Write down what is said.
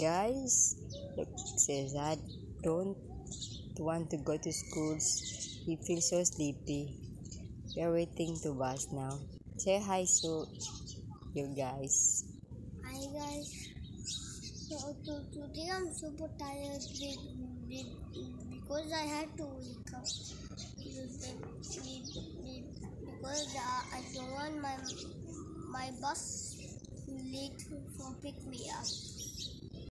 Guys, like says i don't want to go to school. He feels so sleepy. We're waiting to bus now. Say hi to you guys. Hi guys. So today I'm super tired be- be- because I had to wake up be- because uh, I don't want my my bus late for pick me up.